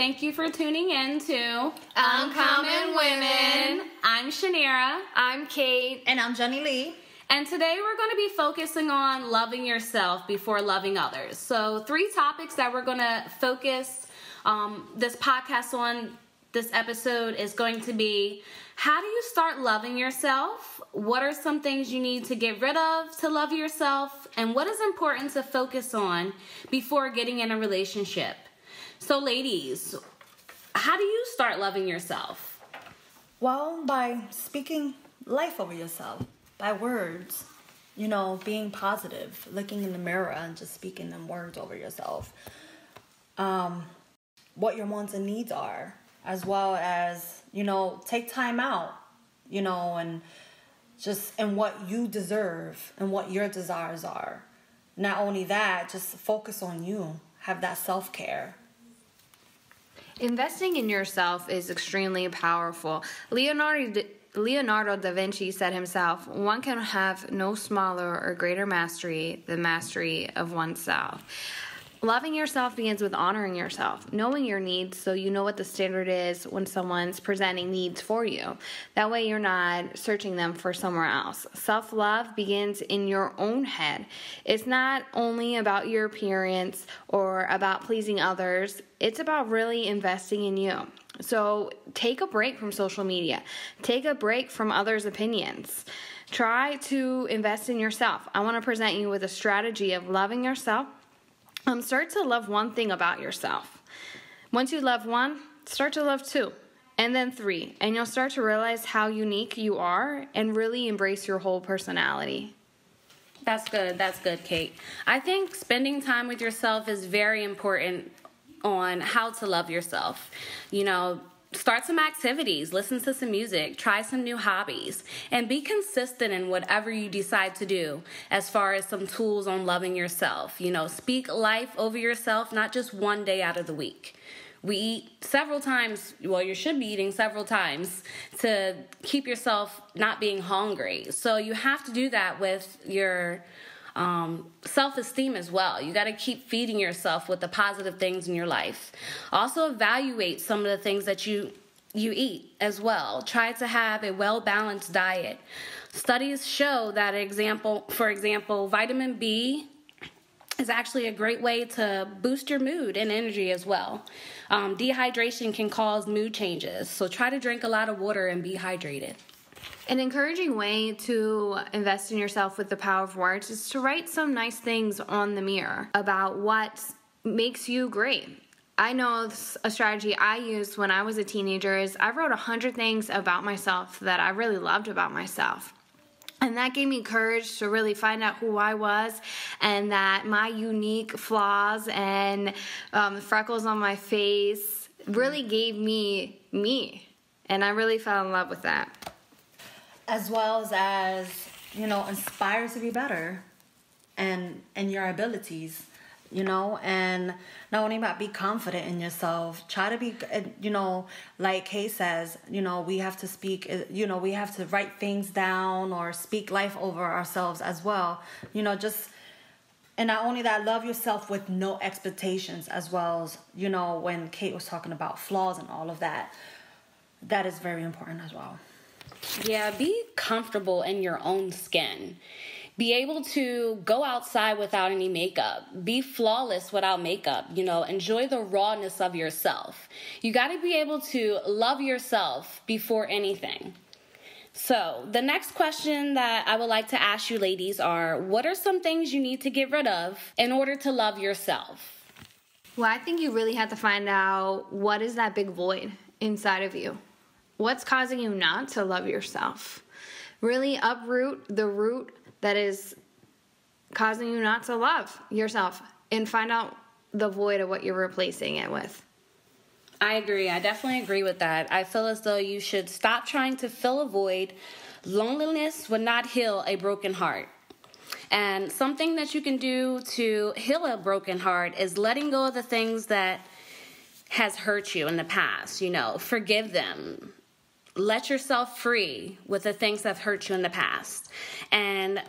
thank you for tuning in to Uncommon Women. I'm Shanira, I'm Kate. And I'm Jenny Lee. and today we're going to be focusing on loving yourself before loving others. So, three topics that we're going to focus um, this podcast on. This episode is going to be how do you start loving yourself? What are some things you need to get rid of to love yourself? And what is important to focus on before getting in a relationship? So, ladies, how do you start loving yourself? Well, by speaking life over yourself, by words, you know, being positive, looking in the mirror and just speaking them words over yourself. Um, what your wants and needs are, as well as, you know, take time out, you know, and just and what you deserve and what your desires are. Not only that, just focus on you. Have that self care. Investing in yourself is extremely powerful. Leonardo Leonardo da Vinci said himself, one can have no smaller or greater mastery than mastery of oneself. Loving yourself begins with honoring yourself, knowing your needs so you know what the standard is when someone's presenting needs for you. That way you're not searching them for somewhere else. Self love begins in your own head. It's not only about your appearance or about pleasing others, it's about really investing in you. So take a break from social media, take a break from others' opinions. Try to invest in yourself. I want to present you with a strategy of loving yourself um, start to love one thing about yourself. Once you love one, start to love two, and then three, and you'll start to realize how unique you are and really embrace your whole personality. That's good. That's good, Kate. I think spending time with yourself is very important on how to love yourself. You know, start some activities, listen to some music, try some new hobbies, and be consistent in whatever you decide to do as far as some tools on loving yourself. You know, speak life over yourself, not just one day out of the week. We eat several times, well, you should be eating several times to keep yourself not being hungry. So you have to do that with your um, self esteem as well. You got to keep feeding yourself with the positive things in your life. Also, evaluate some of the things that you you eat as well. Try to have a well balanced diet. Studies show that example, for example, vitamin B is actually a great way to boost your mood and energy as well. Um, dehydration can cause mood changes, so try to drink a lot of water and be hydrated. An encouraging way to invest in yourself with the power of words is to write some nice things on the mirror about what makes you great. I know a strategy I used when I was a teenager is I wrote 100 things about myself that I really loved about myself. And that gave me courage to really find out who I was and that my unique flaws and um, freckles on my face really gave me me. And I really fell in love with that. As well as you know inspire to be better and and your abilities you know? And not only about be confident in yourself try to be you know like Kate says you know we have to speak uh, you know we have to write things down or speak life over ourselves as well. You know just and not only that love yourself with no expectations as well as you know when kate was talking about flaws and all of that that is very important as well Yeah, be comfortable in your own skin. Be able to go outside without any makeup. Be flawless without makeup. You know, enjoy the rawness of yourself. You got to be able to love yourself before anything. So, the next question that I would like to ask you ladies are what are some things you need to get rid of in order to love yourself? Well, I think you really have to find out what is that big void inside of you. What's causing you not to love yourself? Really uproot the root that is causing you not to love yourself and find out the void of what you're replacing it with. I agree. I definitely agree with that. I feel as though you should stop trying to fill a void. Loneliness would not heal a broken heart. And something that you can do to heal a broken heart is letting go of the things that has hurt you in the past, you know, forgive them. Let yourself free with the things that have hurt you in the past. And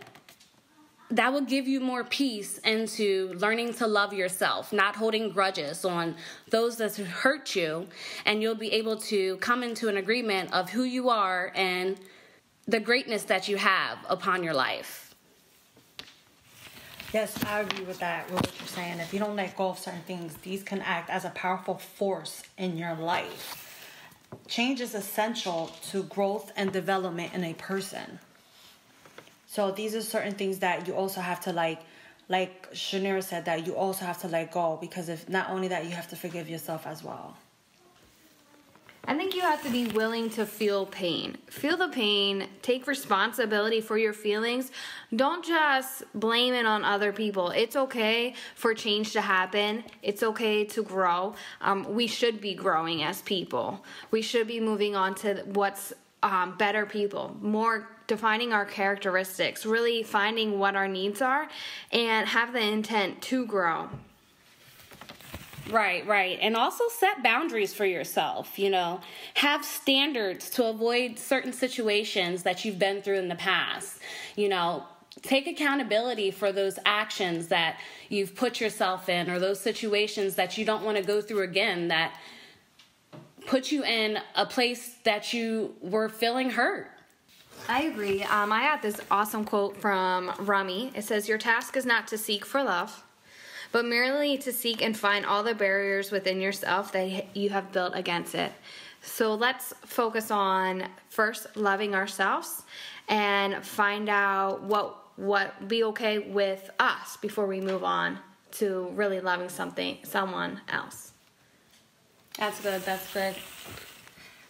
that will give you more peace into learning to love yourself, not holding grudges on those that hurt you, and you'll be able to come into an agreement of who you are and the greatness that you have upon your life. Yes, I agree with that, with what you're saying. If you don't let go of certain things, these can act as a powerful force in your life. Change is essential to growth and development in a person. So these are certain things that you also have to like like Shanira said that you also have to let go because if not only that you have to forgive yourself as well. I think you have to be willing to feel pain. Feel the pain, take responsibility for your feelings. Don't just blame it on other people. It's okay for change to happen, it's okay to grow. Um, we should be growing as people. We should be moving on to what's um, better people, more defining our characteristics, really finding what our needs are, and have the intent to grow. Right, right. And also set boundaries for yourself, you know. Have standards to avoid certain situations that you've been through in the past. You know, take accountability for those actions that you've put yourself in or those situations that you don't want to go through again that put you in a place that you were feeling hurt. I agree. Um, I got this awesome quote from Rumi. It says, Your task is not to seek for love, but merely to seek and find all the barriers within yourself that you have built against it. So let's focus on first loving ourselves and find out what what be okay with us before we move on to really loving something someone else. That's good. That's good.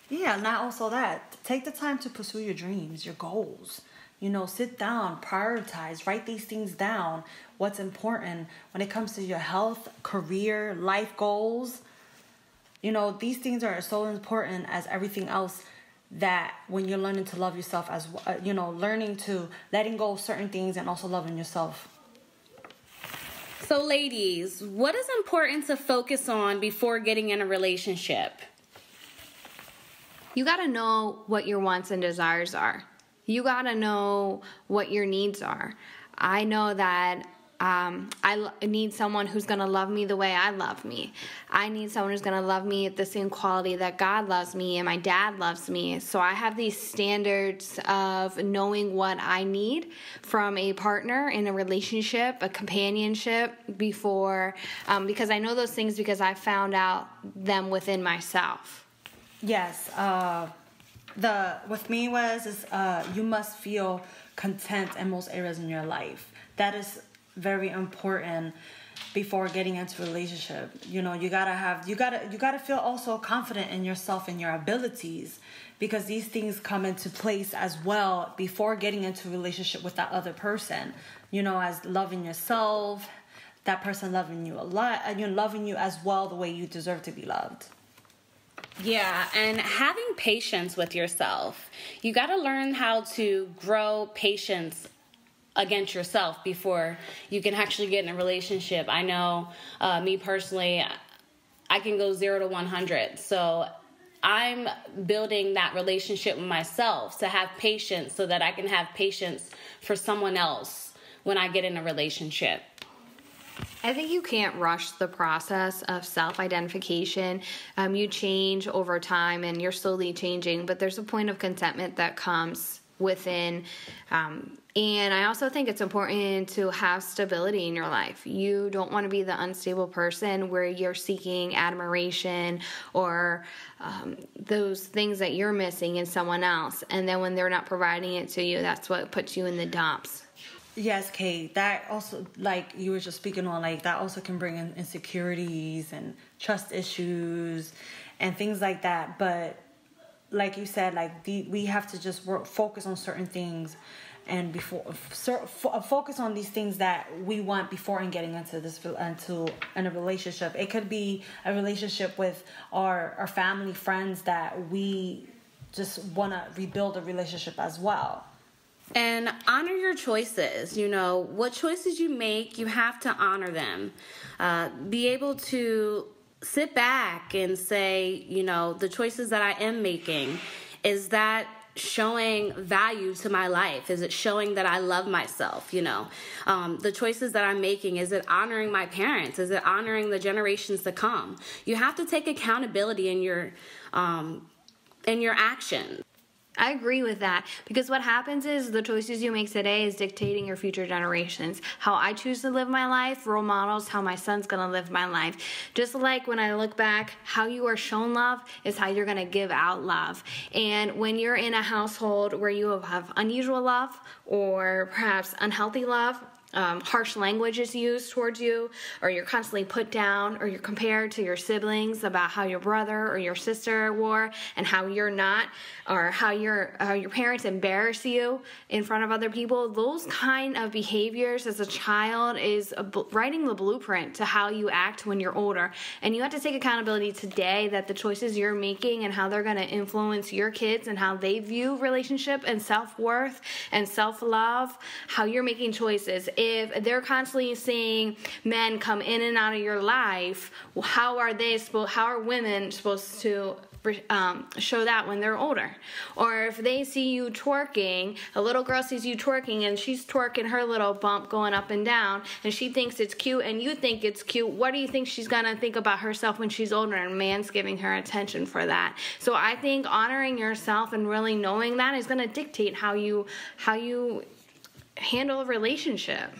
Yeah, not also that. Take the time to pursue your dreams, your goals. You know, sit down, prioritize, write these things down. What's important when it comes to your health, career, life goals. You know, these things are so important as everything else that when you're learning to love yourself as uh, you know, learning to letting go of certain things and also loving yourself. So, ladies, what is important to focus on before getting in a relationship? You got to know what your wants and desires are. You got to know what your needs are. I know that um, I l- need someone who's going to love me the way I love me. I need someone who's going to love me at the same quality that God loves me and my dad loves me. So I have these standards of knowing what I need from a partner in a relationship, a companionship before, um, because I know those things because I found out them within myself. Yes, uh, the with me was is uh, you must feel content in most areas in your life. That is very important before getting into relationship. You know, you gotta have you gotta you gotta feel also confident in yourself and your abilities because these things come into place as well before getting into relationship with that other person. You know, as loving yourself, that person loving you a lot, and you're loving you as well the way you deserve to be loved. Yeah, and having patience with yourself. You got to learn how to grow patience against yourself before you can actually get in a relationship. I know uh, me personally, I can go zero to 100. So I'm building that relationship with myself to have patience so that I can have patience for someone else when I get in a relationship. I think you can't rush the process of self identification. Um, you change over time and you're slowly changing, but there's a point of contentment that comes within. Um, and I also think it's important to have stability in your life. You don't want to be the unstable person where you're seeking admiration or um, those things that you're missing in someone else. And then when they're not providing it to you, that's what puts you in the dumps. Yes, Kate. That also, like you were just speaking on, like that also can bring in insecurities and trust issues and things like that. But like you said, like the, we have to just work, focus on certain things and before so, fo- uh, focus on these things that we want before and getting into this into in a relationship. It could be a relationship with our our family, friends that we just want to rebuild a relationship as well. And honor your choices. You know, what choices you make, you have to honor them. Uh, be able to sit back and say, you know, the choices that I am making, is that showing value to my life? Is it showing that I love myself? You know, um, the choices that I'm making, is it honoring my parents? Is it honoring the generations to come? You have to take accountability in your um, in your actions. I agree with that because what happens is the choices you make today is dictating your future generations. How I choose to live my life, role models how my son's gonna live my life. Just like when I look back, how you are shown love is how you're gonna give out love. And when you're in a household where you have unusual love or perhaps unhealthy love, um, harsh language is used towards you, or you're constantly put down, or you're compared to your siblings about how your brother or your sister wore and how you're not, or how your how your parents embarrass you in front of other people. Those kind of behaviors as a child is a, writing the blueprint to how you act when you're older, and you have to take accountability today that the choices you're making and how they're going to influence your kids and how they view relationship and self worth and self love, how you're making choices if they're constantly seeing men come in and out of your life, how are they supposed? How are women supposed to um, show that when they're older. Or if they see you twerking, a little girl sees you twerking and she's twerking her little bump going up and down and she thinks it's cute and you think it's cute, what do you think she's gonna think about herself when she's older and man's giving her attention for that? So I think honoring yourself and really knowing that is gonna dictate how you how you handle a relationship.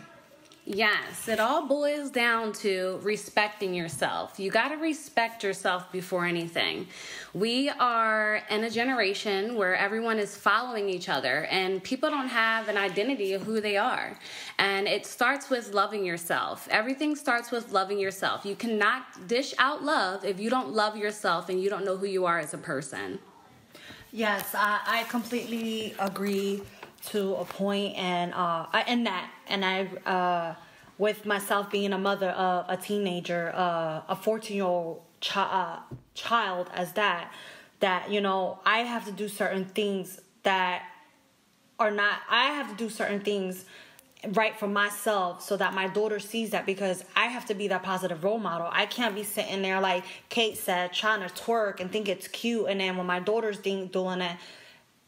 Yes, it all boils down to respecting yourself. You got to respect yourself before anything. We are in a generation where everyone is following each other and people don't have an identity of who they are. And it starts with loving yourself. Everything starts with loving yourself. You cannot dish out love if you don't love yourself and you don't know who you are as a person. Yes, I, I completely agree to a point, and uh, and that, and I, uh, with myself being a mother of a teenager, uh, a fourteen year old chi- uh, child, as that, that you know, I have to do certain things that are not. I have to do certain things right for myself so that my daughter sees that because I have to be that positive role model. I can't be sitting there like Kate said, trying to twerk and think it's cute, and then when my daughter's doing it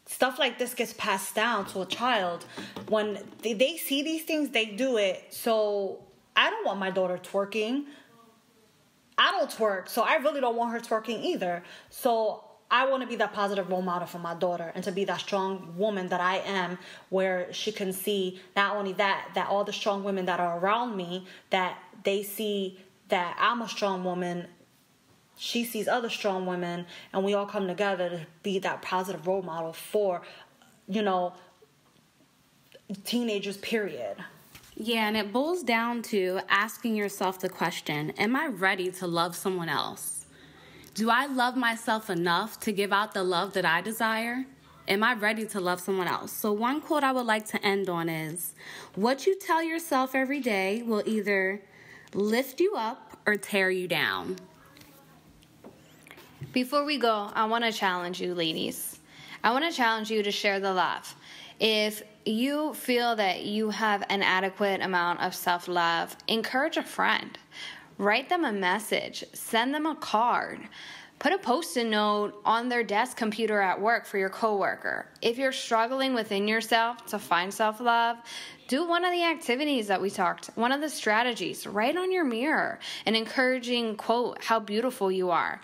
stuff like this gets passed down to a child. When they, see these things they do it. So i don't want my daughter twerking. I don't twerk so i really don't want her twerking either. So i want to be that positive role model for my daughter and to be that strong woman that i am where she can see not only that that all the strong women that are around me that they see that i'm a strong woman she sees other strong women and we all come together to be that positive role model for you know teenagers period Yeah, and it boils down to asking yourself the question Am I ready to love someone else? Do I love myself enough to give out the love that I desire? Am I ready to love someone else? So, one quote I would like to end on is What you tell yourself every day will either lift you up or tear you down. Before we go, I want to challenge you, ladies. I want to challenge you to share the love. If you feel that you have an adequate amount of self love, encourage a friend. Write them a message, send them a card. Put a post it note on their desk computer at work for your coworker. If you're struggling within yourself to find self love, do one of the activities that we talked, one of the strategies. Write on your mirror an encouraging quote, how beautiful you are.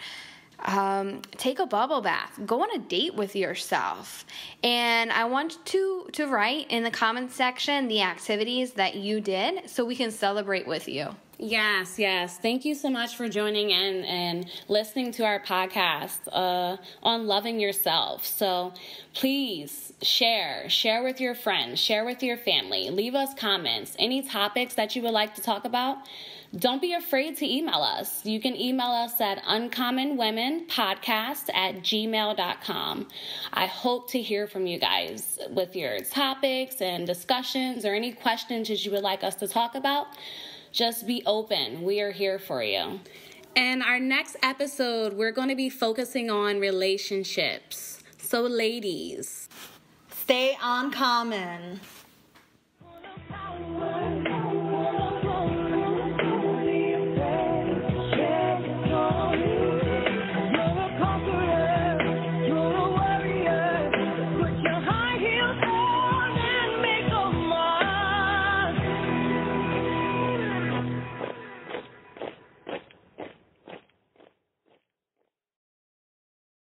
Um, take a bubble bath. Go on a date with yourself. And i want to to write in the comment section the activities that you did so we can celebrate with you Yes, yes. Thank you so much for joining in and listening to our podcast uh, on loving yourself. So please share, share with your friends, share with your family, leave us comments, any topics that you would like to talk about. Don't be afraid to email us. You can email us at uncommonwomenpodcast at gmail.com. I hope to hear from you guys with your topics and discussions or any questions that you would like us to talk about. Just be open. We are here for you. And our next episode, we're going to be focusing on relationships. So, ladies, Stay uncommon.